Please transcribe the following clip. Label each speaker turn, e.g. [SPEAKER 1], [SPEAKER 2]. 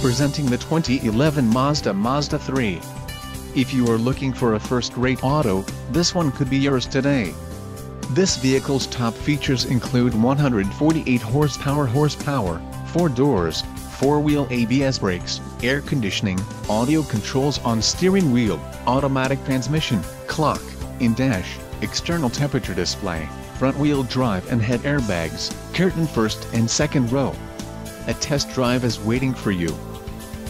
[SPEAKER 1] presenting the 2011 Mazda Mazda 3. If you are looking for a first-rate auto, this one could be yours today. This vehicle's top features include 148 horsepower horsepower, 4 doors, 4-wheel ABS brakes, air conditioning, audio controls on steering wheel, automatic transmission, clock, in-dash, external temperature display, front-wheel drive and head airbags, curtain first and second row. A test drive is waiting for you.